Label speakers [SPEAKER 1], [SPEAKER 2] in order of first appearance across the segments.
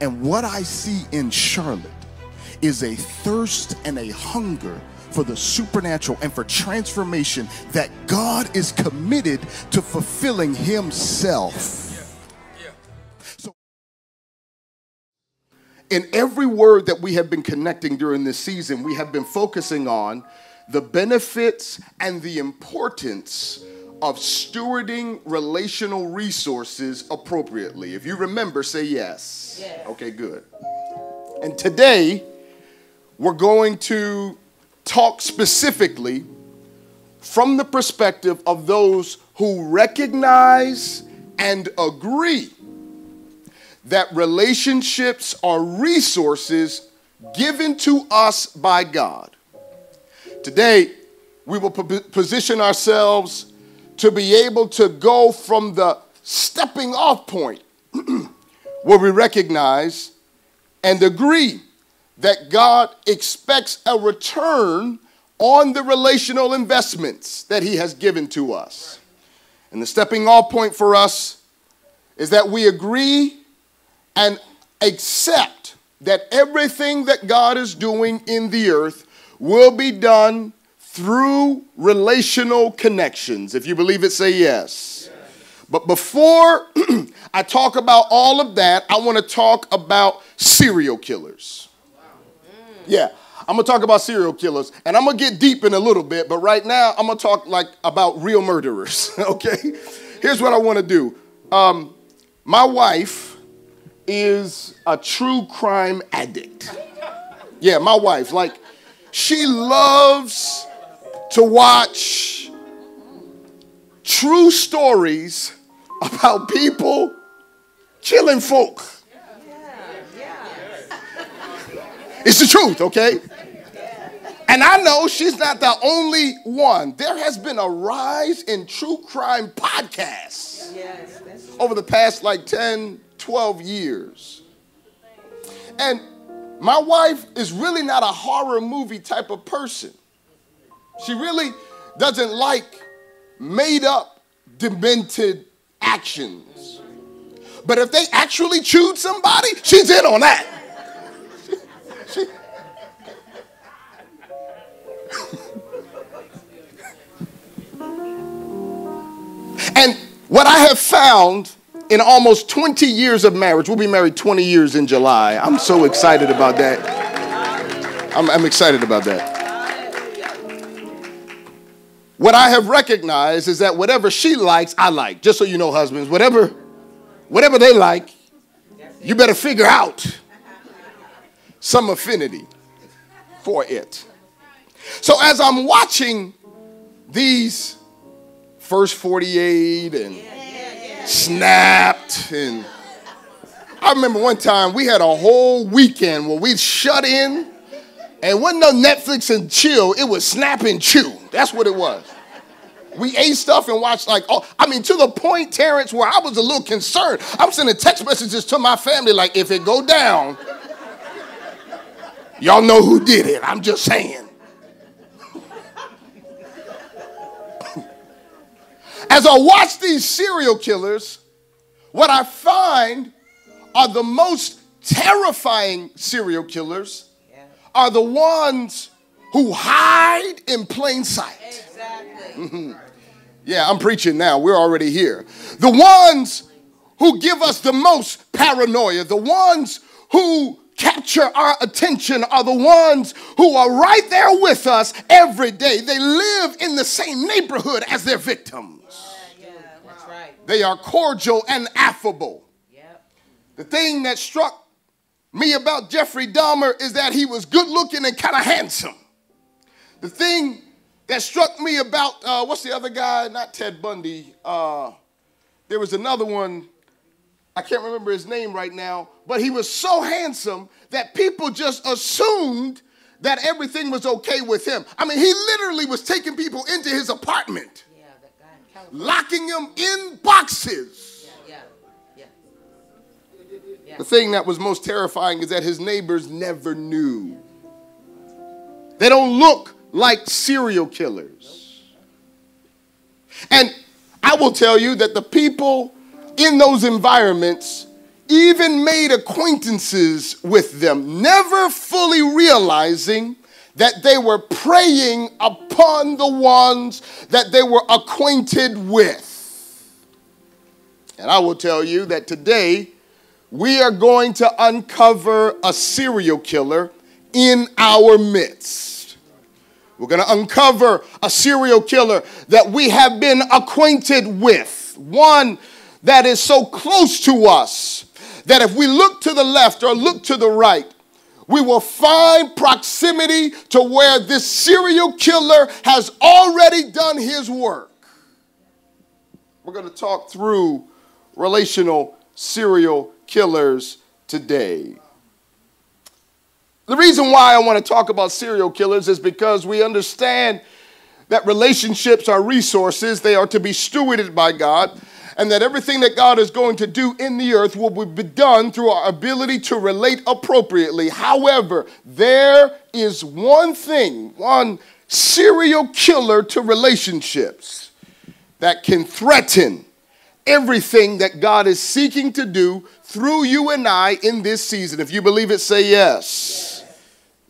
[SPEAKER 1] And what I see in Charlotte is a thirst and a hunger for the supernatural and for transformation that God is committed to fulfilling Himself. So, in every word that we have been connecting during this season, we have been focusing on the benefits and the importance of stewarding relational resources appropriately. If you remember, say yes. yes. Okay, good. And today, we're going to talk specifically from the perspective of those who recognize and agree that relationships are resources given to us by God. Today, we will position ourselves to be able to go from the stepping off point where we recognize and agree that God expects a return on the relational investments that He has given to us. And the stepping off point for us is that we agree and accept that everything that God is doing in the earth will be done through relational connections. If you believe it, say yes. yes. But before I talk about all of that, I want to talk about serial killers. Yeah, I'm gonna talk about serial killers, and I'm gonna get deep in a little bit, but right now I'm gonna talk like about real murderers. okay, here's what I want to do. Um, my wife is a true crime addict. Yeah, my wife, like, she loves to watch true stories about people killing folk. It's the truth, okay? And I know she's not the only one. There has been a rise in true crime podcasts over the past like 10, 12 years. And my wife is really not a horror movie type of person. She really doesn't like made up, demented actions. But if they actually chewed somebody, she's in on that. and what I have found in almost 20 years of marriage, we'll be married 20 years in July. I'm so excited about that. I'm, I'm excited about that. What I have recognized is that whatever she likes, I like. Just so you know, husbands, whatever, whatever they like, you better figure out some affinity for it. So as I'm watching these first 48 and snapped and I remember one time we had a whole weekend where we shut in and wasn't no Netflix and chill, it was snap and chew. That's what it was. We ate stuff and watched like, oh, I mean, to the point, Terrence, where I was a little concerned. I'm sending text messages to my family like, if it go down, y'all know who did it. I'm just saying. As I watch these serial killers, what I find are the most terrifying serial killers are the ones who hide in plain sight. Exactly. Mm-hmm. Yeah, I'm preaching now. We're already here. The ones who give us the most paranoia, the ones who capture our attention are the ones who are right there with us every day. They live in the same neighborhood as their victims. Yeah, yeah, that's right. They are cordial and affable. Yep. The thing that struck me about Jeffrey Dahmer is that he was good looking and kind of handsome. The thing that struck me about, uh, what's the other guy? Not Ted Bundy. Uh, there was another one I can't remember his name right now, but he was so handsome that people just assumed that everything was okay with him. I mean, he literally was taking people into his apartment, yeah, locking them in boxes. The thing that was most terrifying is that his neighbors never knew. They don't look like serial killers. And I will tell you that the people in those environments even made acquaintances with them, never fully realizing that they were preying upon the ones that they were acquainted with. And I will tell you that today we are going to uncover a serial killer in our midst. We're going to uncover a serial killer that we have been acquainted with, one that is so close to us that if we look to the left or look to the right, we will find proximity to where this serial killer has already done his work. We're going to talk through relational serial killers today. The reason why I want to talk about serial killers is because we understand that relationships are resources, they are to be stewarded by God, and that everything that God is going to do in the earth will be done through our ability to relate appropriately. However, there is one thing, one serial killer to relationships that can threaten everything that God is seeking to do through you and I in this season. If you believe it, say yes.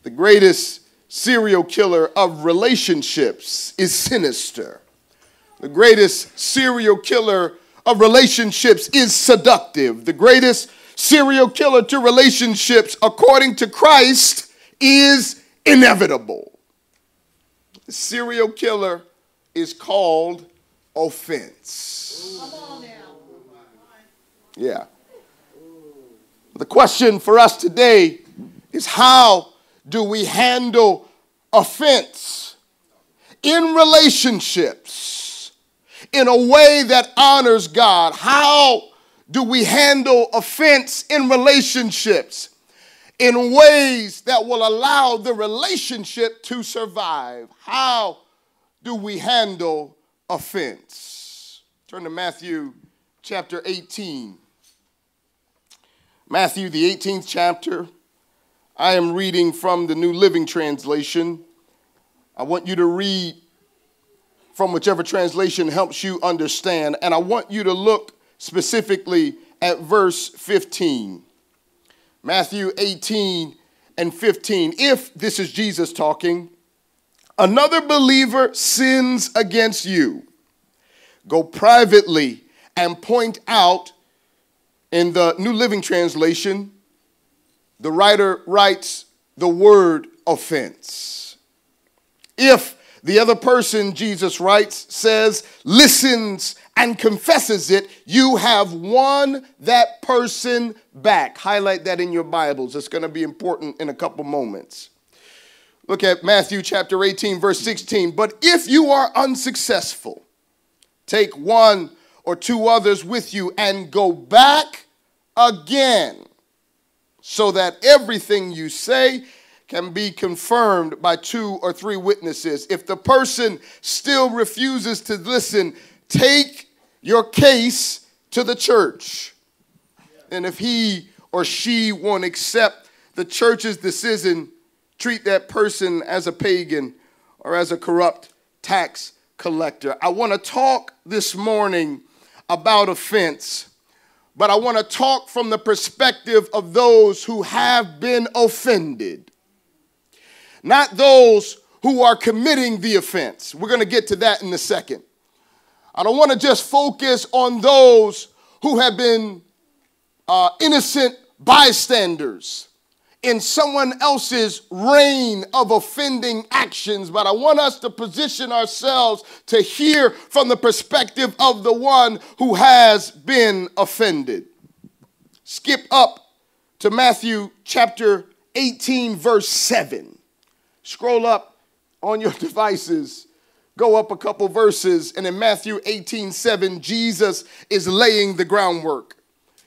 [SPEAKER 1] The greatest serial killer of relationships is sinister. The greatest serial killer of relationships is seductive. The greatest serial killer to relationships, according to Christ, is inevitable. The serial killer is called offense. Yeah. The question for us today is how do we handle offense in relationships? in a way that honors God? How do we handle offense in relationships in ways that will allow the relationship to survive? How do we handle offense? Turn to Matthew chapter 18. Matthew, the 18th chapter. I am reading from the New Living Translation. I want you to read from whichever translation helps you understand. And I want you to look specifically at verse 15. Matthew 18 and 15. If this is Jesus talking, another believer sins against you, go privately and point out in the New Living Translation, the writer writes the word offense. If the other person, Jesus writes, says, listens and confesses it, you have won that person back. Highlight that in your Bibles. It's going to be important in a couple moments. Look at Matthew chapter 18, verse 16. But if you are unsuccessful, take one or two others with you and go back again, so that everything you say can be confirmed by two or three witnesses. If the person still refuses to listen, take your case to the church. And if he or she won't accept the church's decision, treat that person as a pagan or as a corrupt tax collector. I want to talk this morning about offense, but I want to talk from the perspective of those who have been offended not those who are committing the offense. We're going to get to that in a second. I don't want to just focus on those who have been uh, innocent bystanders in someone else's reign of offending actions, but I want us to position ourselves to hear from the perspective of the one who has been offended. Skip up to Matthew chapter 18, verse 7. Scroll up on your devices. Go up a couple verses, and in Matthew 18 7, Jesus is laying the groundwork.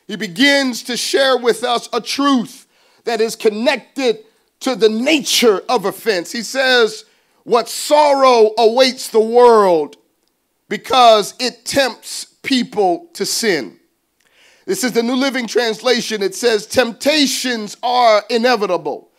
[SPEAKER 1] He begins to share with us a truth that is connected to the nature of offense. He says, What sorrow awaits the world because it tempts people to sin. This is the New Living Translation. It says, Temptations are inevitable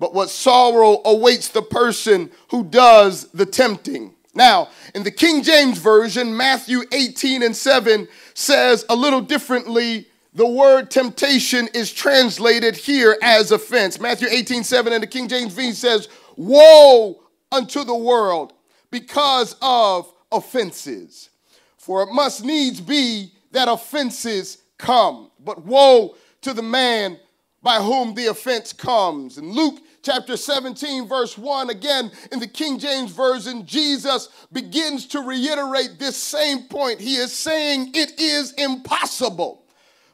[SPEAKER 1] but what sorrow awaits the person who does the tempting. Now, in the King James Version, Matthew 18 and 7 says a little differently the word temptation is translated here as offense. Matthew 18, 7 in the King James V says, Woe unto the world because of offenses. For it must needs be that offenses come. But woe to the man by whom the offense comes. In Luke chapter 17, verse 1, again in the King James Version, Jesus begins to reiterate this same point. He is saying it is impossible,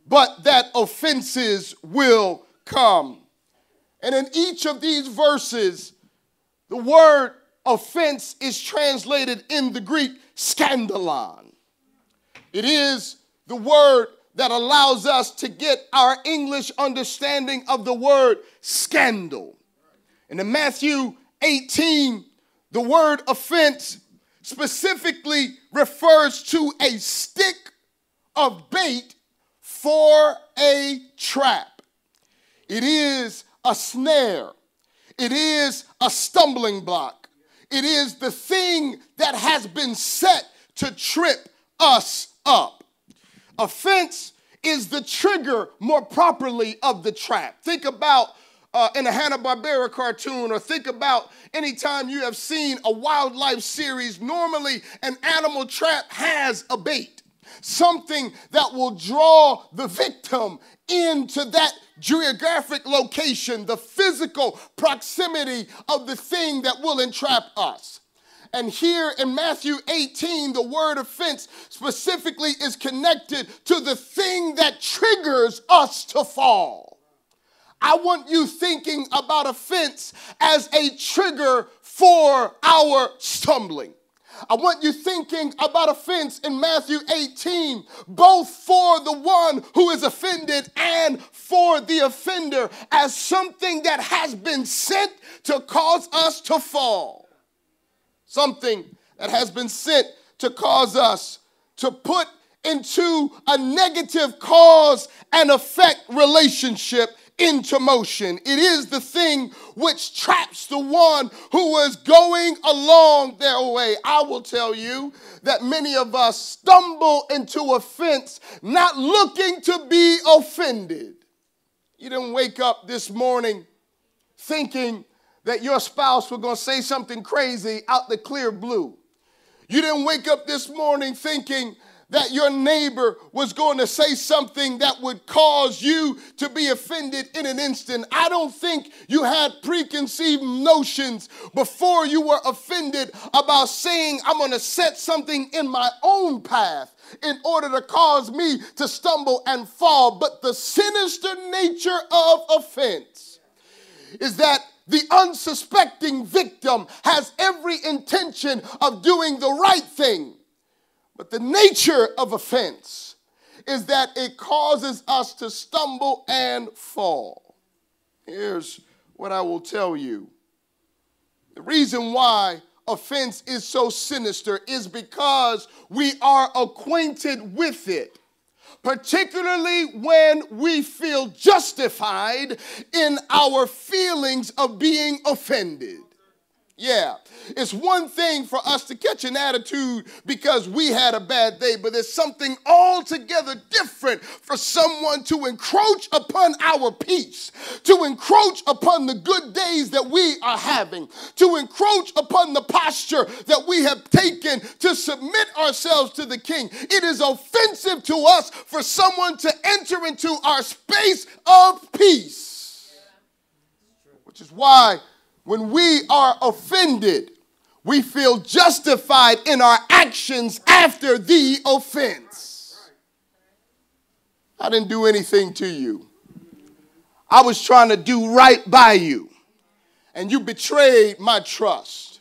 [SPEAKER 1] but that offenses will come. And in each of these verses, the word offense is translated in the Greek scandalon. It is the word that allows us to get our English understanding of the word scandal. And in Matthew 18, the word offense specifically refers to a stick of bait for a trap. It is a snare, it is a stumbling block, it is the thing that has been set to trip us up. Offense is the trigger more properly of the trap. Think about uh, in a Hanna-Barbera cartoon or think about anytime you have seen a wildlife series, normally an animal trap has a bait, something that will draw the victim into that geographic location, the physical proximity of the thing that will entrap us. And here in Matthew 18, the word offense specifically is connected to the thing that triggers us to fall. I want you thinking about offense as a trigger for our stumbling. I want you thinking about offense in Matthew 18, both for the one who is offended and for the offender, as something that has been sent to cause us to fall. Something that has been sent to cause us to put into a negative cause and effect relationship into motion. It is the thing which traps the one who was going along their way. I will tell you that many of us stumble into offense not looking to be offended. You didn't wake up this morning thinking that your spouse was going to say something crazy out the clear blue. You didn't wake up this morning thinking that your neighbor was going to say something that would cause you to be offended in an instant. I don't think you had preconceived notions before you were offended about saying, I'm going to set something in my own path in order to cause me to stumble and fall. But the sinister nature of offense is that the unsuspecting victim has every intention of doing the right thing. But the nature of offense is that it causes us to stumble and fall. Here's what I will tell you the reason why offense is so sinister is because we are acquainted with it particularly when we feel justified in our feelings of being offended. Yeah, it's one thing for us to catch an attitude because we had a bad day, but it's something altogether different for someone to encroach upon our peace, to encroach upon the good days that we are having, to encroach upon the posture that we have taken to submit ourselves to the King. It is offensive to us for someone to enter into our space of peace, which is why when we are offended, we feel justified in our actions after the offense. I didn't do anything to you. I was trying to do right by you, and you betrayed my trust.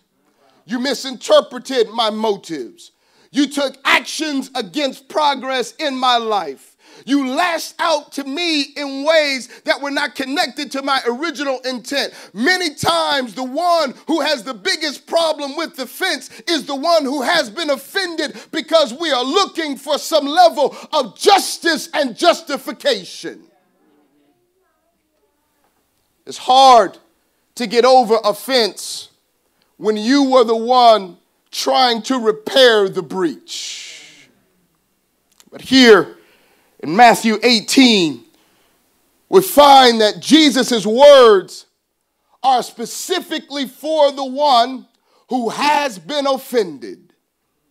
[SPEAKER 1] You misinterpreted my motives. You took actions against progress in my life. You lashed out to me in ways that were not connected to my original intent. Many times, the one who has the biggest problem with the fence is the one who has been offended because we are looking for some level of justice and justification. It's hard to get over offense when you were the one trying to repair the breach. But here, In Matthew 18, we find that Jesus' words are specifically for the one who has been offended.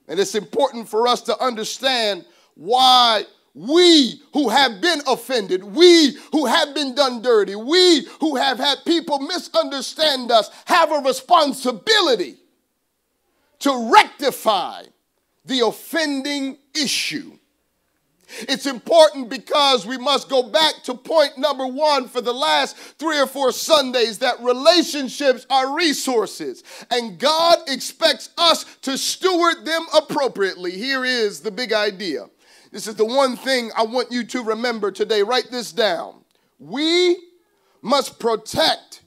[SPEAKER 1] And it's important for us to understand why we who have been offended, we who have been done dirty, we who have had people misunderstand us, have a responsibility to rectify the offending issue. It's important because we must go back to point number one for the last three or four Sundays that relationships are resources and God expects us to steward them appropriately. Here is the big idea. This is the one thing I want you to remember today. Write this down. We must protect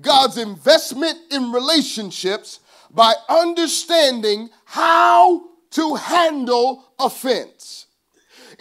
[SPEAKER 1] God's investment in relationships by understanding how to handle offense.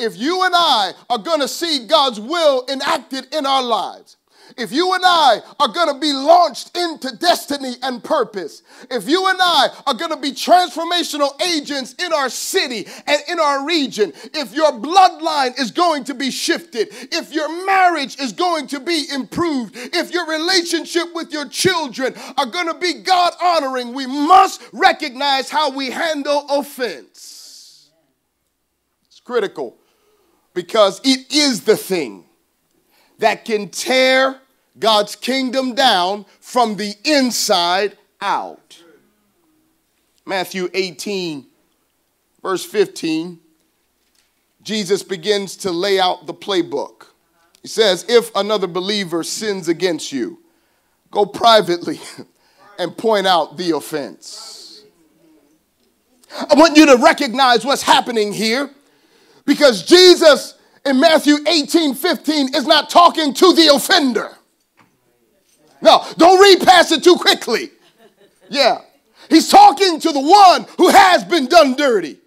[SPEAKER 1] If you and I are going to see God's will enacted in our lives, if you and I are going to be launched into destiny and purpose, if you and I are going to be transformational agents in our city and in our region, if your bloodline is going to be shifted, if your marriage is going to be improved, if your relationship with your children are going to be God honoring, we must recognize how we handle offense. It's critical because it is the thing that can tear God's kingdom down from the inside out. Matthew 18, verse 15, Jesus begins to lay out the playbook. He says, If another believer sins against you, go privately and point out the offense. I want you to recognize what's happening here because Jesus in Matthew 18 15 is not talking to the offender. No, don't read past it too quickly. Yeah. He's talking to the one who has been done dirty.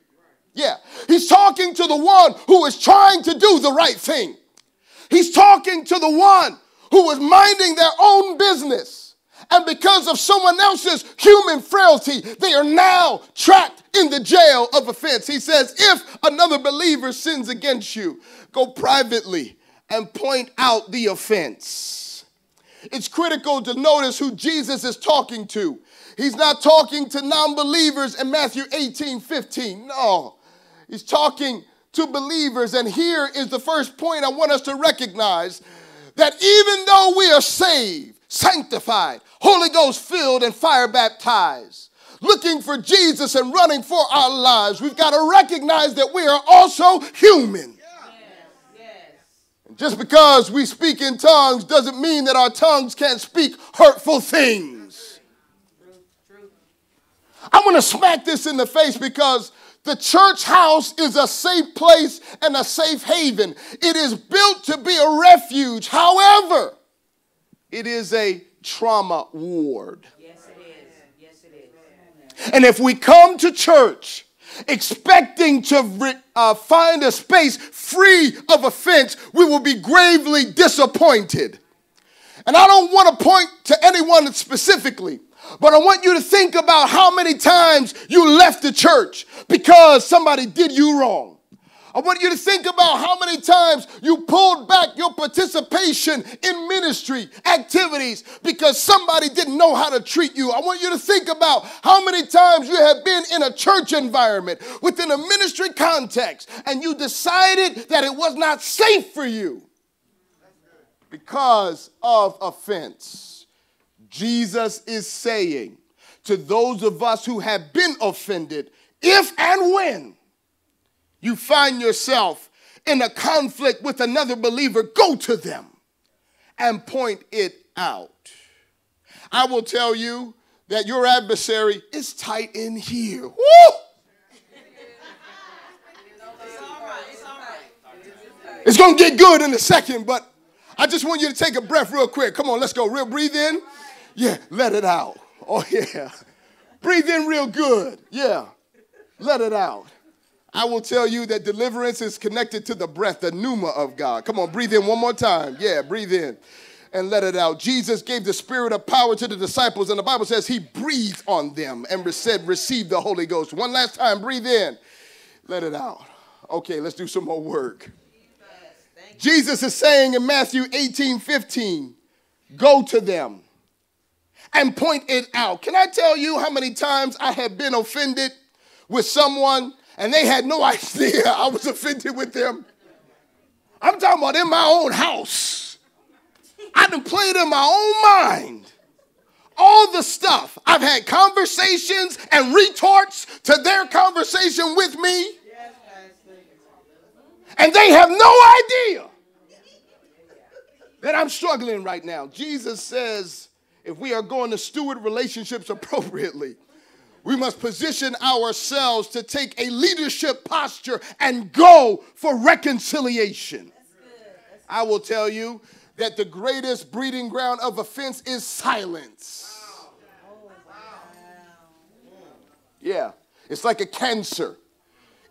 [SPEAKER 1] Yeah. He's talking to the one who is trying to do the right thing. He's talking to the one who was minding their own business. And because of someone else's human frailty, they are now trapped in the jail of offense. He says, if another believer sins against you, go privately and point out the offense it's critical to notice who Jesus is talking to. He's not talking to non believers in Matthew 18 15. No, he's talking to believers. And here is the first point I want us to recognize that even though we are saved, sanctified, Holy Ghost filled, and fire baptized, looking for Jesus and running for our lives, we've got to recognize that we are also human. Just because we speak in tongues doesn't mean that our tongues can't speak hurtful things. I want to smack this in the face because the church house is a safe place and a safe haven. It is built to be a refuge. However, it is a trauma ward. Yes, it is. Yes, it is. And if we come to church expecting to uh, find a space free of offense, we will be gravely disappointed. And I don't want to point to anyone specifically, but I want you to think about how many times you left the church because somebody did you wrong. I want you to think about how many times you pulled back your participation in ministry activities because somebody didn't know how to treat you. I want you to think about how many times you have been in a church environment within a ministry context and you decided that it was not safe for you because of offense. Jesus is saying to those of us who have been offended, if and when you find yourself in a conflict with another believer, go to them and point it out. I will tell you that your adversary is tight in here. Woo! It's going to get good in a second, but I just want you to take a breath real quick. Come on, let's go. Real breathe in. Yeah, let it out. Oh, yeah. Breathe in real good. Yeah. Let it out. I will tell you that deliverance is connected to the breath, the pneuma of God. Come on, breathe in one more time. Yeah, breathe in and let it out. Jesus gave the spirit of power to the disciples, and the Bible says he breathed on them and said, Receive the Holy Ghost. One last time, breathe in, let it out. Okay, let's do some more work. Jesus is saying in Matthew 18 15, go to them and point it out. Can I tell you how many times I have been offended with someone and they had no idea I was offended with them? I'm talking about in my own house. I done played in my own mind. All the stuff. I've had conversations and retorts to their conversation with me. And they have no idea that I'm struggling right now. Jesus says if we are going to steward relationships appropriately, we must position ourselves to take a leadership posture and go for reconciliation. I will tell you that the greatest breeding ground of offense is silence. Yeah, it's like a cancer.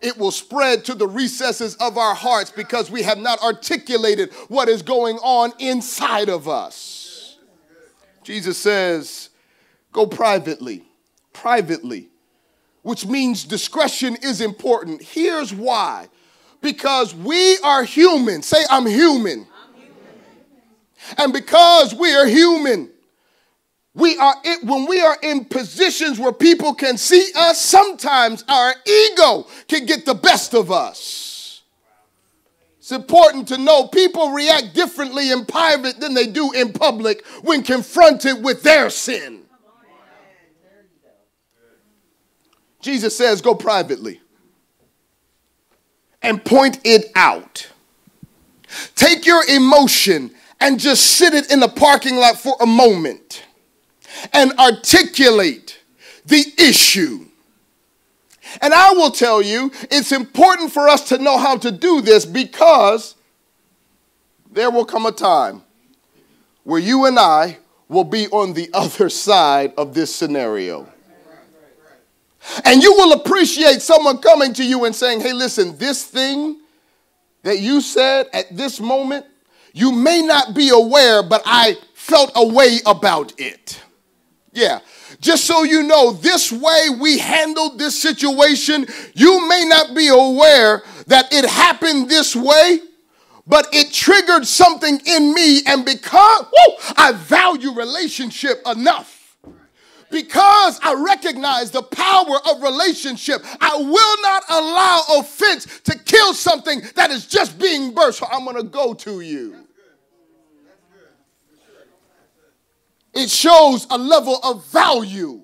[SPEAKER 1] It will spread to the recesses of our hearts because we have not articulated what is going on inside of us. Jesus says, go privately, privately, which means discretion is important. Here's why because we are human. Say, I'm human. I'm human. And because we are human, we are it, when we are in positions where people can see us, sometimes our ego can get the best of us. It's important to know people react differently in private than they do in public when confronted with their sin. Jesus says, go privately and point it out. Take your emotion and just sit it in the parking lot for a moment and articulate the issue. And I will tell you, it's important for us to know how to do this because there will come a time where you and I will be on the other side of this scenario. And you will appreciate someone coming to you and saying, hey, listen, this thing that you said at this moment, you may not be aware, but I felt a way about it. Yeah. Just so you know, this way we handled this situation, you may not be aware that it happened this way, but it triggered something in me. And because whoo, I value relationship enough because I recognize the power of relationship, I will not allow offense to kill something that is just being birthed. So I'm going to go to you. It shows a level of value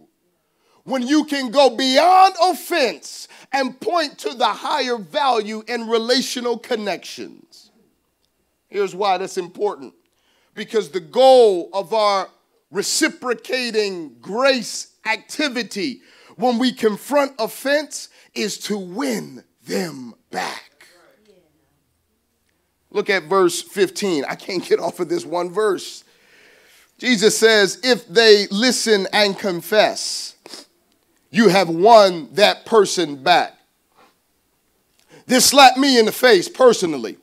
[SPEAKER 1] when you can go beyond offense and point to the higher value in relational connections. Here's why that's important because the goal of our reciprocating grace activity when we confront offense is to win them back. Look at verse 15. I can't get off of this one verse. Jesus says, If they listen and confess, you have won that person back. This slapped me in the face personally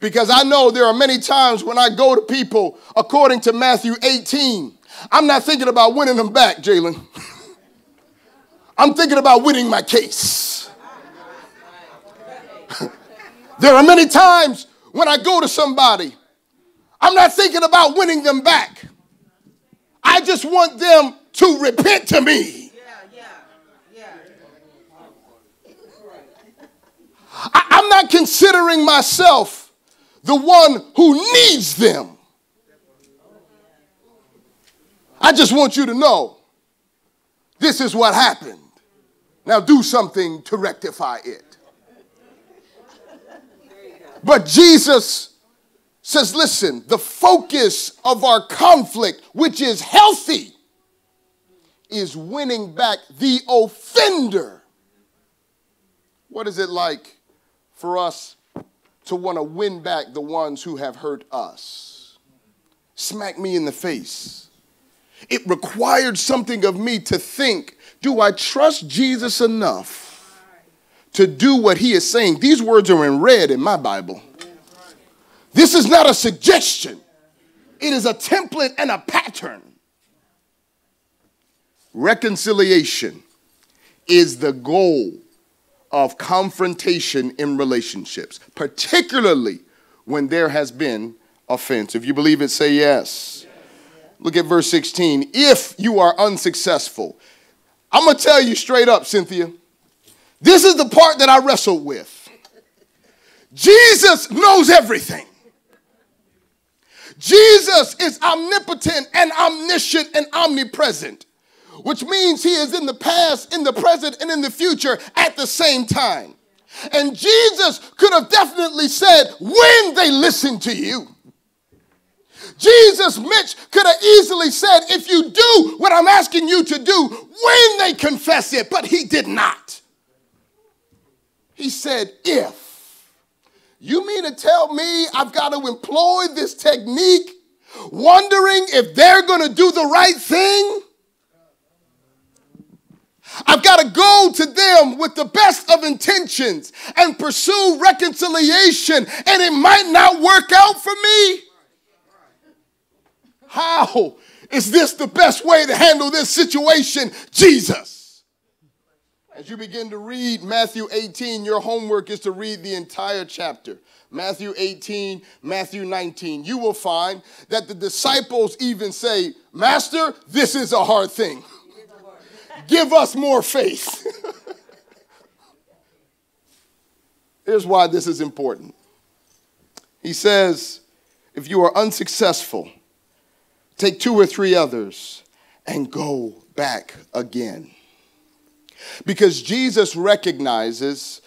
[SPEAKER 1] because I know there are many times when I go to people, according to Matthew 18, I'm not thinking about winning them back, Jalen. I'm thinking about winning my case. there are many times when I go to somebody, I'm not thinking about winning them back. I just want them to repent to me. I, I'm not considering myself the one who needs them. I just want you to know this is what happened. Now do something to rectify it. But Jesus says, listen, the focus of our conflict, which is healthy, is winning back the offender. What is it like for us to want to win back the ones who have hurt us? Smack me in the face it required something of me to think do I trust Jesus enough to do what he is saying? These words are in red in my Bible. This is not a suggestion, it is a template and a pattern. Reconciliation is the goal of confrontation in relationships, particularly when there has been offense. If you believe it, say yes. Look at verse 16. If you are unsuccessful, I'm going to tell you straight up, Cynthia, this is the part that I wrestled with. Jesus knows everything. Jesus is omnipotent and omniscient and omnipresent, which means he is in the past, in the present, and in the future at the same time. And Jesus could have definitely said, when they listen to you. Jesus, Mitch, could have easily said, if you do what I'm asking you to do, when they confess it, but he did not. He said, if. You mean to tell me I've got to employ this technique, wondering if they're going to do the right thing? I've got to go to them with the best of intentions and pursue reconciliation, and it might not work out for me. How is this the best way to handle this situation? Jesus. As you begin to read Matthew 18, your homework is to read the entire chapter. Matthew 18, Matthew 19. You will find that the disciples even say, Master, this is a hard thing. Give us more faith. Here's why this is important. He says, if you are unsuccessful, take two or three others and go back again. Because Jesus recognizes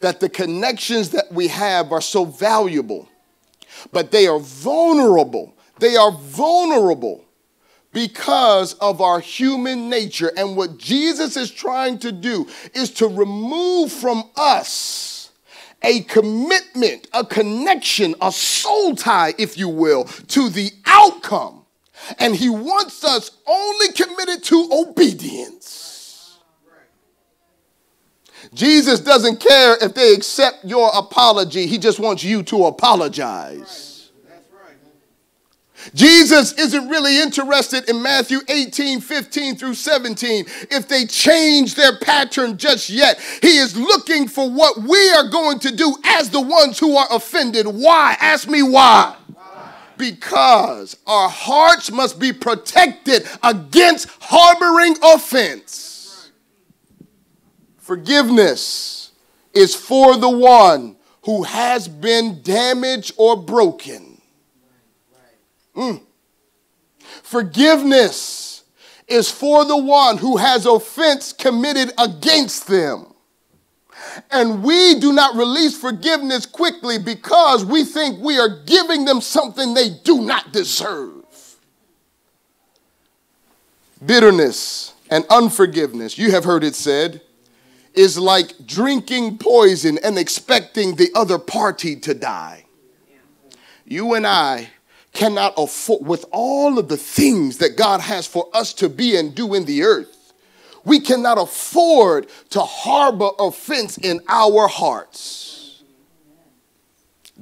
[SPEAKER 1] that the connections that we have are so valuable, but they are vulnerable. They are vulnerable because of our human nature. And what Jesus is trying to do is to remove from us a commitment, a connection, a soul tie, if you will, to the outcome. And he wants us only committed to obedience. Jesus doesn't care if they accept your apology, he just wants you to apologize. Jesus isn't really interested in Matthew 18, 15 through 17 if they change their pattern just yet. He is looking for what we are going to do as the ones who are offended. Why? Ask me why. Because our hearts must be protected against harboring offense. Forgiveness is for the one who has been damaged or broken Mm. Forgiveness is for the one who has offense committed against them. And we do not release forgiveness quickly because we think we are giving them something they do not deserve. Bitterness and unforgiveness, you have heard it said, is like drinking poison and expecting the other party to die. You and I cannot afford, with all of the things that God has for us to be and do in the earth, we cannot afford to harbor offense in our hearts.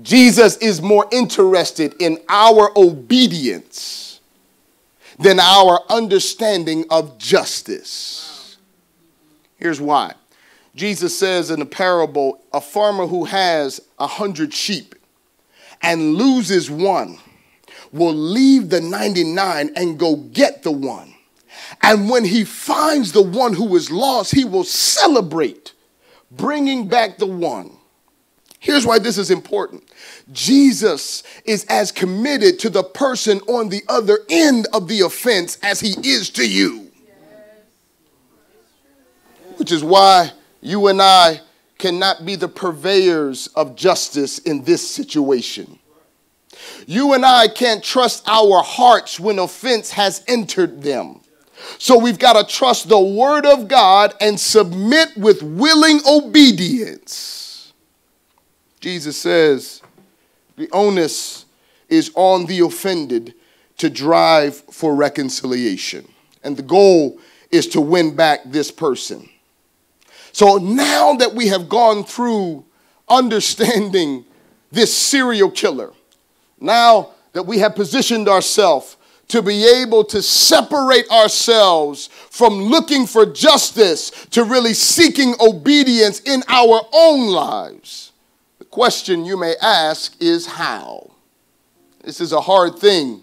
[SPEAKER 1] Jesus is more interested in our obedience than our understanding of justice. Here's why. Jesus says in the parable, a farmer who has a hundred sheep and loses one will leave the 99 and go get the one. And when he finds the one who is lost, he will celebrate bringing back the one. Here's why this is important Jesus is as committed to the person on the other end of the offense as he is to you. Which is why you and I cannot be the purveyors of justice in this situation. You and I can't trust our hearts when offense has entered them. So we've got to trust the word of God and submit with willing obedience. Jesus says the onus is on the offended to drive for reconciliation. And the goal is to win back this person. So now that we have gone through understanding this serial killer, now that we have positioned ourselves to be able to separate ourselves from looking for justice to really seeking obedience in our own lives. The question you may ask is how? This is a hard thing.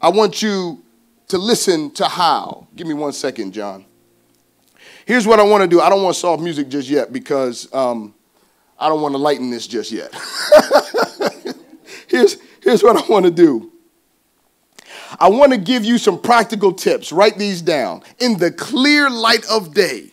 [SPEAKER 1] I want you to listen to how. Give me one second, John. Here's what I want to do. I don't want to solve music just yet because um, I don't want to lighten this just yet. here's, here's what I want to do. I want to give you some practical tips. Write these down. In the clear light of day,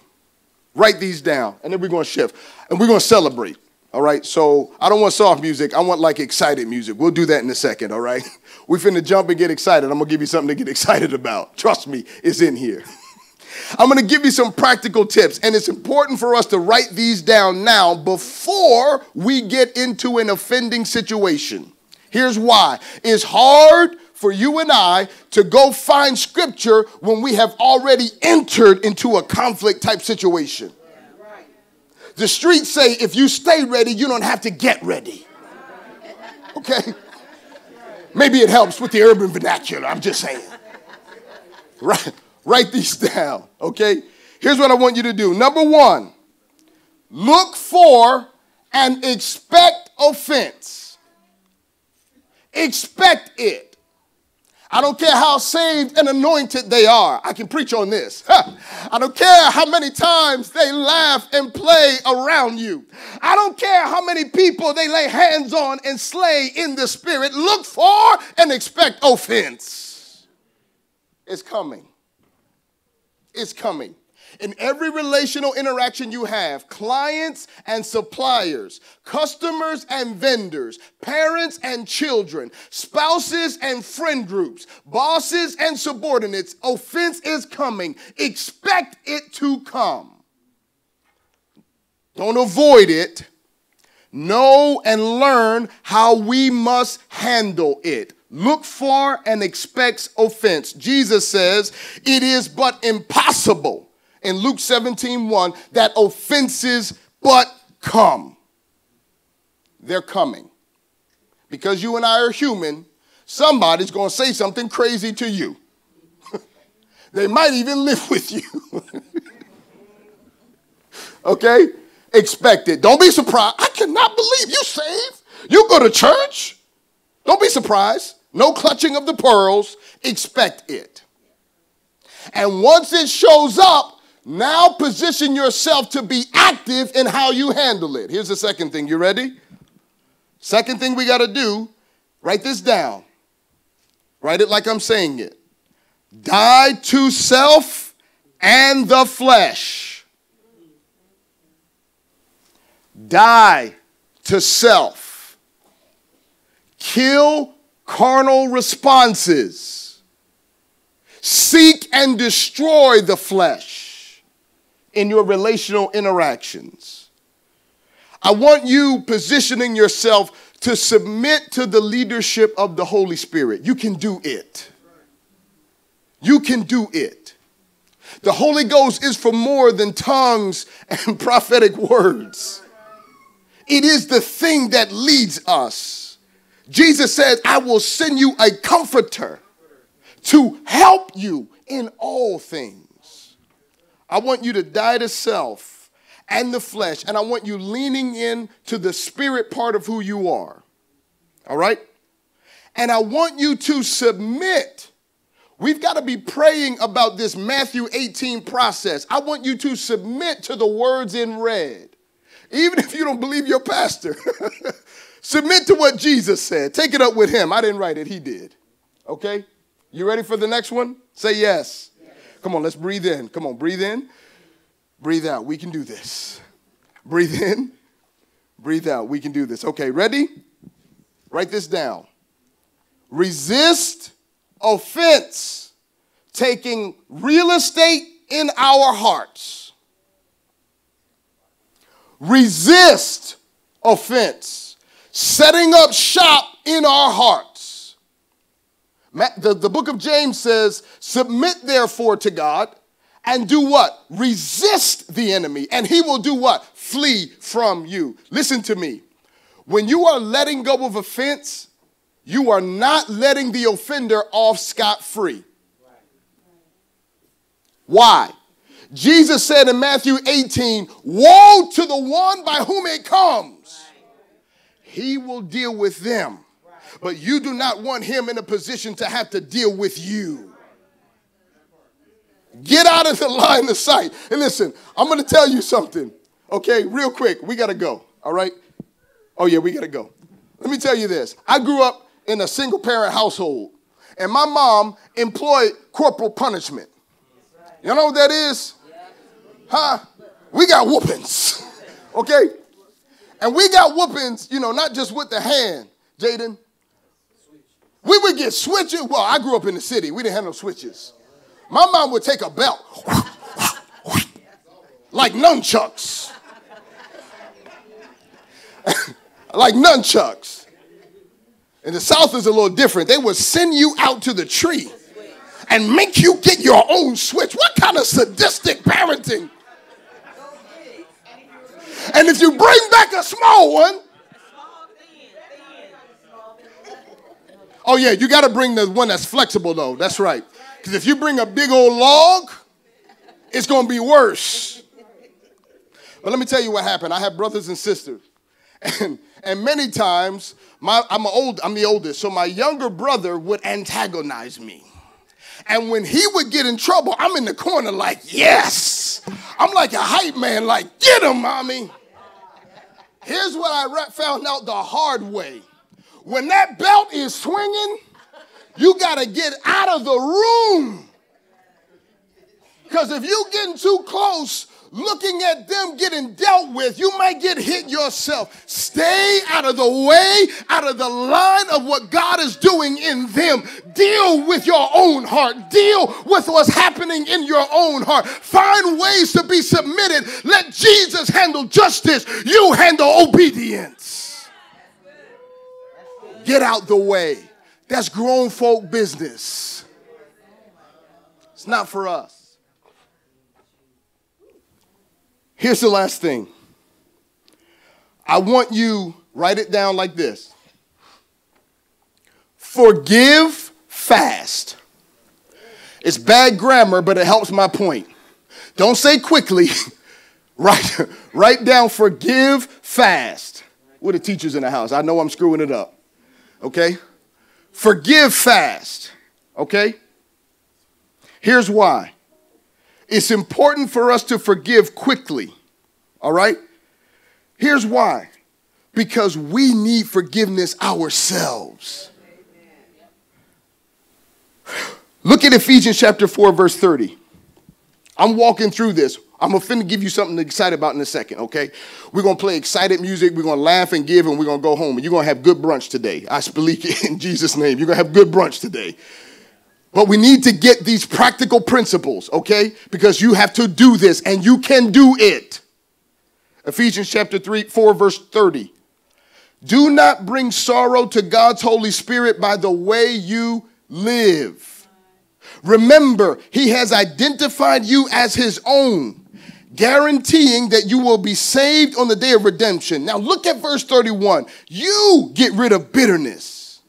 [SPEAKER 1] write these down. And then we're going to shift and we're going to celebrate. All right. So I don't want soft music. I want like excited music. We'll do that in a second. All right. We finna jump and get excited. I'm going to give you something to get excited about. Trust me, it's in here. I'm going to give you some practical tips, and it's important for us to write these down now before we get into an offending situation. Here's why it's hard for you and I to go find scripture when we have already entered into a conflict type situation. The streets say if you stay ready, you don't have to get ready. Okay? Maybe it helps with the urban vernacular. I'm just saying. Right. Write these down, okay? Here's what I want you to do. Number one, look for and expect offense. Expect it. I don't care how saved and anointed they are. I can preach on this. I don't care how many times they laugh and play around you. I don't care how many people they lay hands on and slay in the spirit. Look for and expect offense. It's coming It's coming. In every relational interaction you have, clients and suppliers, customers and vendors, parents and children, spouses and friend groups, bosses and subordinates, offense is coming. Expect it to come. Don't avoid it. Know and learn how we must handle it look for and expects offense. Jesus says it is but impossible in Luke 17 1 that offenses but come. They're coming. Because you and I are human, somebody's going to say something crazy to you. they might even live with you. okay? Expect it. Don't be surprised. I cannot believe you saved. You go to church. Don't be surprised. No clutching of the pearls, expect it. And once it shows up, now position yourself to be active in how you handle it. Here's the second thing. You ready? Second thing we got to do write this down. Write it like I'm saying it. Die to self and the flesh. Die to self. Kill carnal responses. Seek and destroy the flesh in your relational interactions. I want you positioning yourself to submit to the leadership of the Holy Spirit. You can do it. You can do it. The Holy Ghost is for more than tongues and prophetic words. It is the thing that leads us. Jesus says, I will send you a comforter to help you in all things. I want you to die to self and the flesh, and I want you leaning in to the spirit part of who you are. All right? And I want you to submit. We've got to be praying about this Matthew 18 process. I want you to submit to the words in red, even if you don't believe your pastor. Submit to what Jesus said. Take it up with him. I didn't write it, he did. Okay? You ready for the next one? Say yes. Come on, let's breathe in. Come on, breathe in. Breathe out. We can do this. Breathe in. Breathe out. We can do this. Okay, ready? Write this down. Resist offense, taking real estate in our hearts. Resist offense setting up shop in our hearts. The, the book of James says, Submit therefore to God and do what? Resist the enemy, and he will do what? Flee from you. Listen to me. When you are letting go of offense, you are not letting the offender off scot free. Why? Jesus said in Matthew 18, Woe to the one by whom it comes. he will deal with them. But you do not want him in a position to have to deal with you. Get out of the line of sight. And listen, I'm going to tell you something, okay, real quick. We got to go, all right? Oh, yeah, we got to go. Let me tell you this I grew up in a single parent household, and my mom employed corporal punishment. You know what that is? Huh? We got whoopings, okay? And we got whoopings, you know, not just with the hand, Jaden. We would get switches. Well, I grew up in the city. We didn't have no switches. My mom would take a belt, like nunchucks. like nunchucks. And the South is a little different. They would send you out to the tree and make you get your own switch. What kind of sadistic parenting? And if you bring back a small one, oh yeah, you got to bring the one that's flexible though. That's right. Because if you bring a big old log, it's going to be worse. But let me tell you what happened. I have brothers and sisters. And, and many times, my, I'm, old, I'm the oldest, so my younger brother would antagonize me. And when he would get in trouble, I'm in the corner like, yes. I'm like a hype man, like, get him, mommy. Here's what I found out the hard way. When that belt is swinging, you got to get out of the room. Because if you getting too close, looking at them getting dealt with, you might get hit yourself. Stay out of the way, out of the line of what God is doing in them. Deal with your own heart. Deal with what's happening in your own heart. Find ways to be submitted. Let Jesus handle justice. You handle obedience. Get out the way. That's grown folk business. It's not for us. Here's the last thing. I want you write it down like this. Forgive fast. It's bad grammar, but it helps my point. Don't say quickly. write, write down forgive fast. What the teachers in the house? I know I'm screwing it up. Okay? Forgive fast. Okay? Here's why. It's important for us to forgive quickly. All right? Here's why because we need forgiveness ourselves. Look at Ephesians chapter 4, verse 30. I'm walking through this. I'm going to give you something to excited about in a second, okay? We're to play excited music. We're to laugh and give, and we're to go home. And you're to have good brunch today. I speak in Jesus' name. You're to have good brunch today. But we need to get these practical principles, okay? Because you have to do this and you can do it. Ephesians chapter 3, 4, verse 30. Do not bring sorrow to God's Holy Spirit by the way you live. Remember, He has identified you as His own, guaranteeing that you will be saved on the day of redemption. Now, look at verse 31. You get rid of bitterness,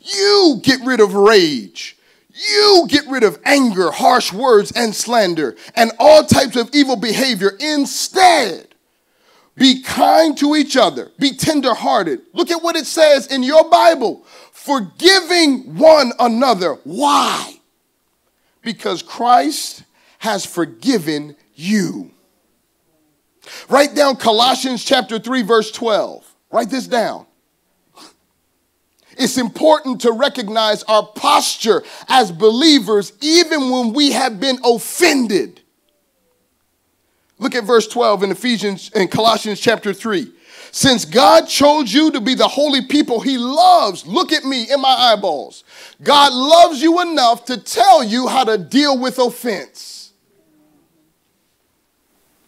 [SPEAKER 1] you get rid of rage. You get rid of anger, harsh words, and slander, and all types of evil behavior. Instead, be kind to each other, be tenderhearted. Look at what it says in your Bible forgiving one another. Why? Because Christ has forgiven you. Write down Colossians chapter 3, verse 12. Write this down. It's important to recognize our posture as believers even when we have been offended. Look at verse 12 in Ephesians and Colossians chapter 3. Since God chose you to be the holy people he loves, look at me in my eyeballs. God loves you enough to tell you how to deal with offense.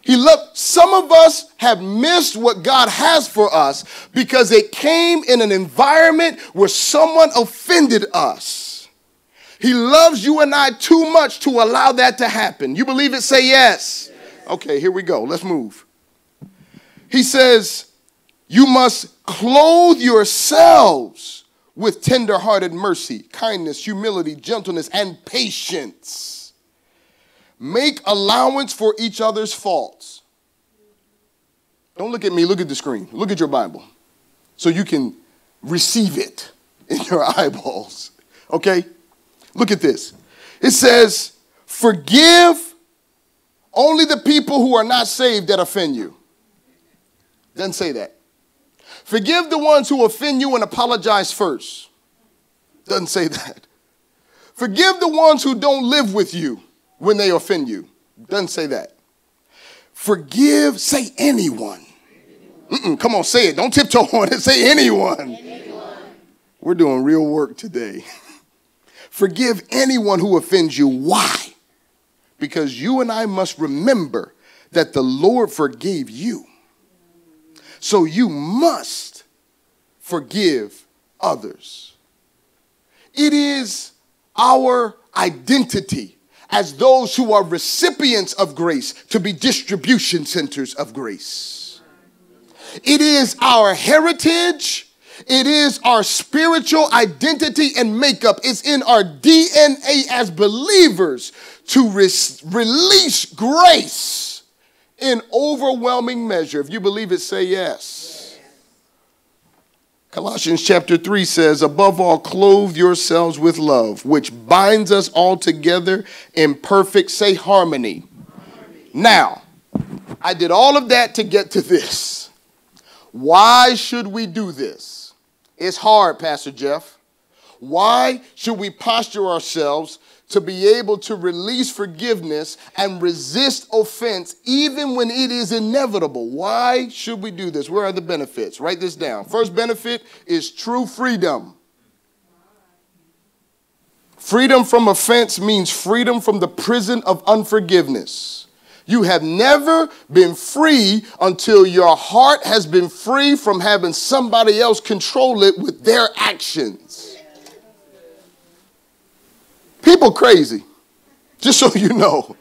[SPEAKER 1] He loved, some of us have missed what God has for us because it came in an environment where someone offended us. He loves you and I too much to allow that to happen. You believe it? Say yes. Okay, here we go. Let's move. He says, You must clothe yourselves with tenderhearted mercy, kindness, humility, gentleness, and patience Make allowance for each other's faults. Don't look at me, look at the screen. Look at your Bible. so you can receive it in your eyeballs. Okay? Look at this. It says, Forgive only the people who are not saved that offend you. Doesn't say that. Forgive the ones who offend you and apologize first. Doesn't say that. Forgive the ones who don't live with you when they offend you. Doesn't say that. Forgive, say anyone. Mm-mm, come on, say it. Don't tiptoe on it. Say anyone. anyone. We're doing real work today. Forgive anyone who offends you. Why? Because you and I must remember that the Lord forgave you. So you must forgive others. It is our identity as those who are recipients of grace to be distribution centers of grace. It is our heritage. It is our spiritual identity and makeup. It's in our DNA as believers to re- release grace in overwhelming measure. If you believe it, say yes. Colossians chapter 3 says, Above all, clothe yourselves with love, which binds us all together in perfect, say, harmony. harmony. Now, I did all of that to get to this. Why should we do this? It's hard, Pastor Geoff. Why should we posture ourselves to be able to release forgiveness and resist offense even when it is inevitable. Why should we do this? Where are the benefits? Write this down. First benefit is true freedom. Freedom from offense means freedom from the prison of unforgiveness. You have never been free until your heart has been free from having somebody else control it with their actions. People crazy, just so you know.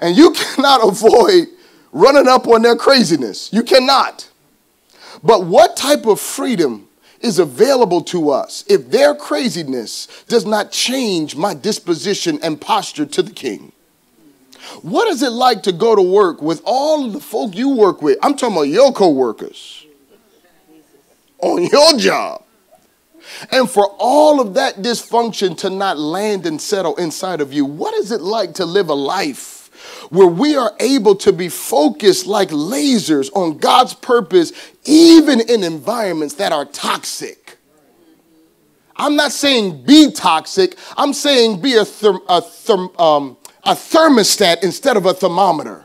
[SPEAKER 1] And you cannot avoid running up on their craziness. You cannot. But what type of freedom is available to us if their craziness does not change my disposition and posture to the king? What is it like to go to work with all of the folk you work with? I'm talking about your coworkers on your job. And for all of that dysfunction to not land and settle inside of you, what is it like to live a life where we are able to be focused like lasers on God's purpose, even in environments that are toxic? I'm not saying be toxic, I'm saying be a, therm, a, therm, um, a thermostat instead of a thermometer.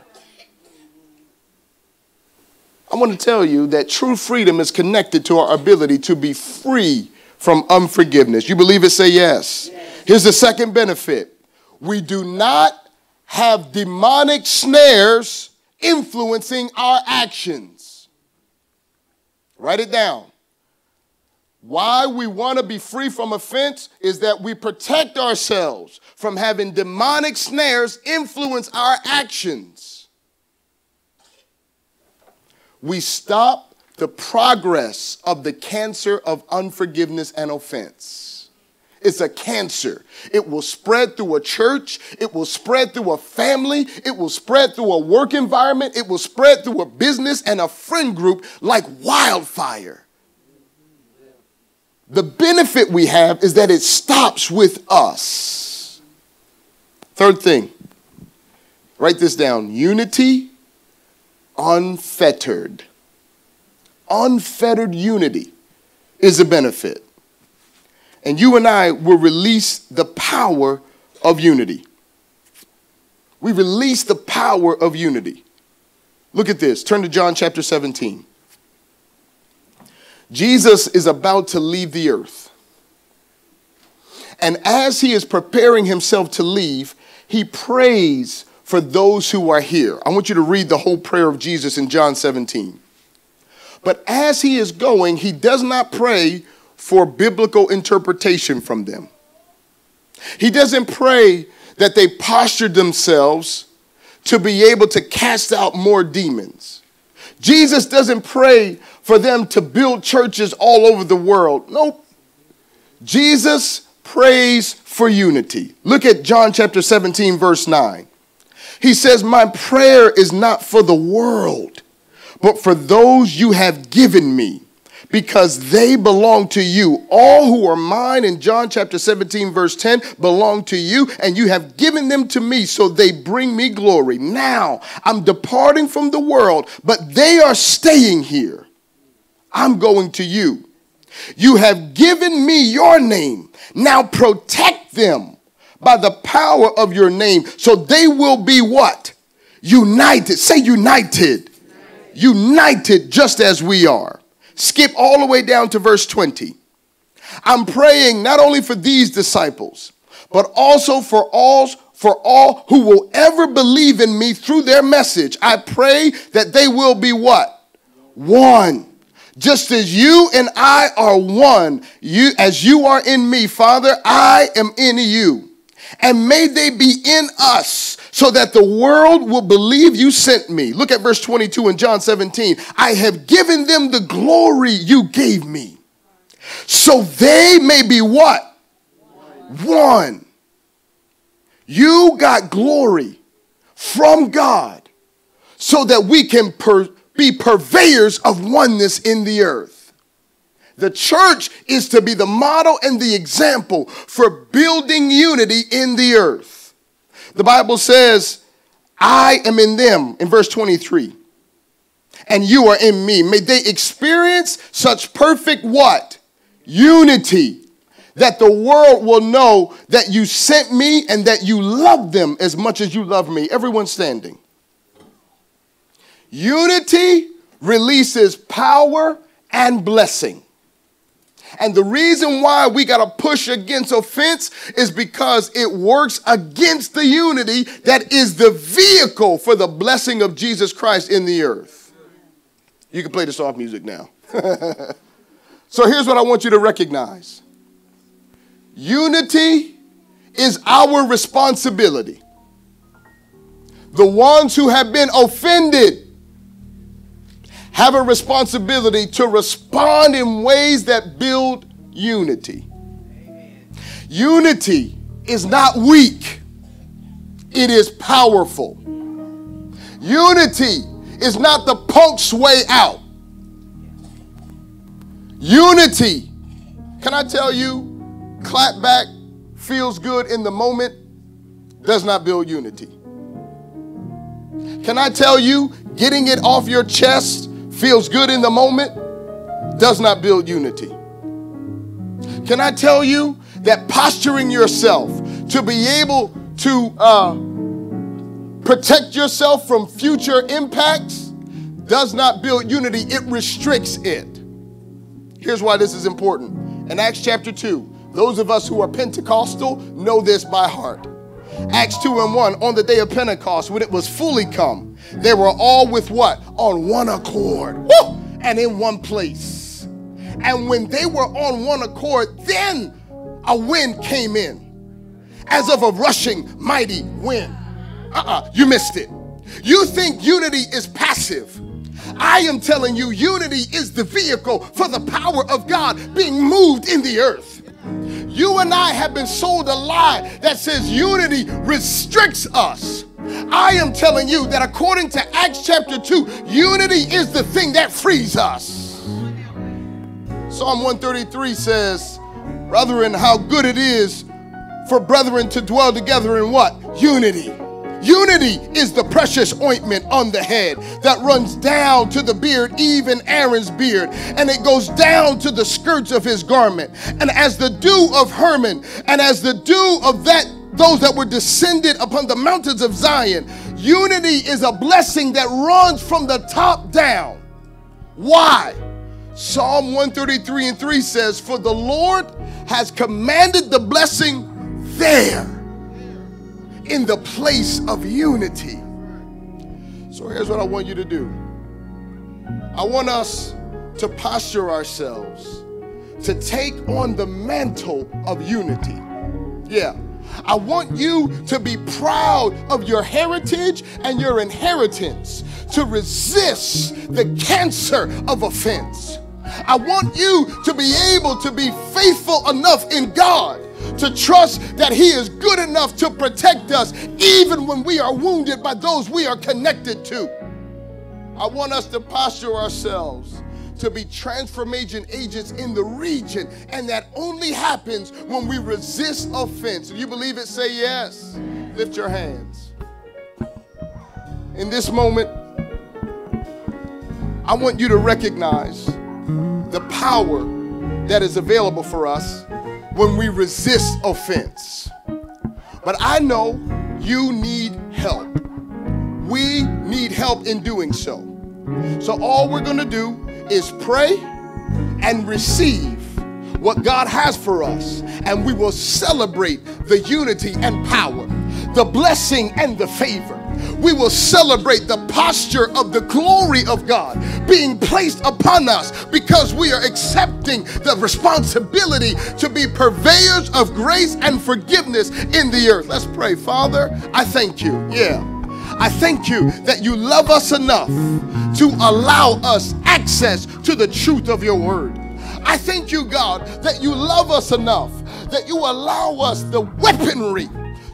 [SPEAKER 1] I want to tell you that true freedom is connected to our ability to be free from unforgiveness. You believe it? Say yes. yes. Here's the second benefit we do not have demonic snares influencing our actions. Write it down. Why we want to be free from offense is that we protect ourselves from having demonic snares influence our actions. We stop the progress of the cancer of unforgiveness and offense. It's a cancer. It will spread through a church. It will spread through a family. It will spread through a work environment. It will spread through a business and a friend group like wildfire. The benefit we have is that it stops with us. Third thing, write this down unity unfettered unfettered unity is a benefit. And you and I will release the power of unity. We release the power of unity. Look at this. Turn to John chapter 17. Jesus is about to leave the earth. And as he is preparing himself to leave, he prays for those who are here. I want you to read the whole prayer of Jesus in John 17. But as he is going, he does not pray for biblical interpretation from them. He doesn't pray that they posture themselves to be able to cast out more demons. Jesus doesn't pray for them to build churches all over the world. Nope. Jesus prays for unity. Look at John chapter 17, verse 9. He says, My prayer is not for the world, but for those you have given me, because they belong to you. All who are mine in John chapter 17, verse 10, belong to you, and you have given them to me, so they bring me glory. Now I'm departing from the world, but they are staying here. I'm going to you. You have given me your name. Now protect them by the power of your name, so they will be what? United. Say united. United just as we are. Skip all the way down to verse 20. I'm praying not only for these disciples, but also for all for all who will ever believe in me through their message. I pray that they will be what? One. Just as you and I are one, you as you are in me, Father, I am in you. And may they be in us so that the world will believe you sent me. Look at verse 22 in John 17. I have given them the glory you gave me. So they may be what? One. You got glory from God so that we can per- be purveyors of oneness in the earth. The church is to be the model and the example for building unity in the earth. The Bible says, I am in them, in verse 23, and you are in me. May they experience such perfect what? Unity. That the world will know that you sent me and that you love them as much as you love me. Everyone standing. Unity releases power and blessing. And the reason why we got to push against offense is because it works against the unity that is the vehicle for the blessing of Jesus Christ in the earth. You can play the soft music now. so here's what I want you to recognize unity is our responsibility. The ones who have been offended have a responsibility to respond in ways that build unity. Amen. Unity is not weak, it is powerful. Unity is not the punk's way out. Unity, can I tell you, clap back feels good in the moment, does not build unity. Can I tell you, getting it off your chest feels good in the moment, does not build unity. Can I tell you that posturing yourself to be able to uh, protect yourself from future impacts does not build unity, it restricts it. Here's why this is important. In Acts chapter 2, those of us who are Pentecostal know this by heart. Acts 2 and 1, on the day of Pentecost, when it was fully come, they were all with what? On one accord. Woo! And in one place. And when they were on one accord, then a wind came in as of a rushing mighty wind. Uh uh-uh, uh you missed it. You think unity is passive. I am telling you, unity is the vehicle for the power of God being moved in the earth. You and I have been sold a lie that says unity restricts us. I am telling you that according to Acts chapter 2, unity is the thing that frees us. Psalm 133 says, Brethren, how good it is for brethren to dwell together in what? Unity. Unity is the precious ointment on the head that runs down to the beard, even Aaron's beard, and it goes down to the skirts of his garment. And as the dew of Hermon, and as the dew of that those that were descended upon the mountains of Zion. Unity is a blessing that runs from the top down. Why? Psalm 133 and 3 says, For the Lord has commanded the blessing there in the place of unity. So here's what I want you to do I want us to posture ourselves to take on the mantle of unity. Yeah. I want you to be proud of your heritage and your inheritance, to resist the cancer of offense. I want you to be able to be faithful enough in God to trust that He is good enough to protect us even when we are wounded by those we are connected to. I want us to posture ourselves to be transformation agents in the region. And that only happens when we resist offense. If you believe it, say yes. Lift your hands. In this moment, I want you to recognize the power that is available for us when we resist offense. But I know you need help. We need help in doing so. So, all we're going to do is pray and receive what God has for us, and we will celebrate the unity and power, the blessing and the favor we will celebrate the posture of the glory of God being placed upon us because we are accepting the responsibility to be purveyors of grace and forgiveness in the earth. Let's pray. Father, I thank you. Yeah. I thank you that you love us enough to allow us access to the truth of your word. I thank you, God, that you love us enough that you allow us the weaponry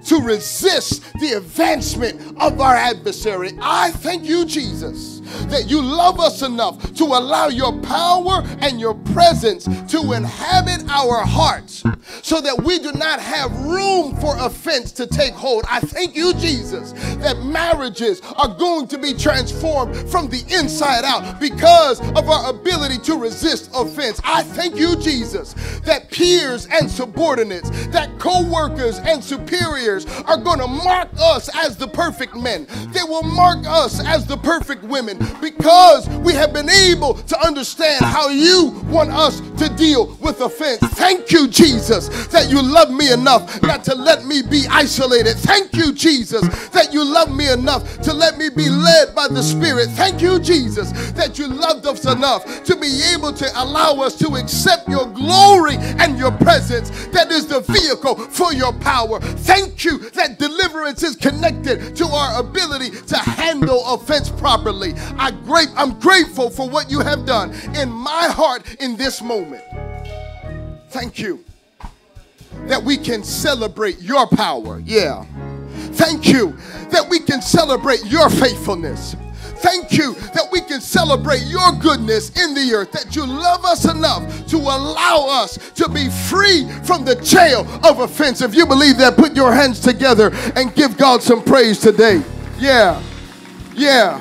[SPEAKER 1] to resist the advancement of our adversary. I thank you, Jesus, that you love us enough to allow your power and your presence to inhabit our hearts so that we do not have room for offense to take hold. I thank you, Jesus, that marriages are going to be transformed from the inside out because of our ability to resist offense. I thank you, Jesus, that peers and subordinates, that co workers and superiors are going to mark us as the perfect men. They will mark us as the perfect women because we have been able to understand how you want us to deal with offense. Thank you, Jesus, that you love me enough not to let me be isolated. Thank you, Jesus, that you love me enough to let me be led by the Spirit. Thank you, Jesus, that you loved us enough to be able to allow us to accept your glory and your presence that is the vehicle for your power. Thank you that deliverance is connected to our ability to handle offense properly. I great, I'm grateful for what you have done in my heart in this moment. Thank you that we can celebrate your power. Yeah. Thank you that we can celebrate your faithfulness. Thank you that we can celebrate your goodness in the earth, that you love us enough to allow us to be free from the jail of offense. If you believe that, put your hands together and give God some praise today. Yeah. Yeah.